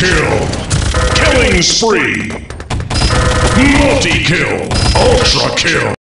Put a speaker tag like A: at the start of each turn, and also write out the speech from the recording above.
A: kill. Killing spree. Multi kill. Ultra kill.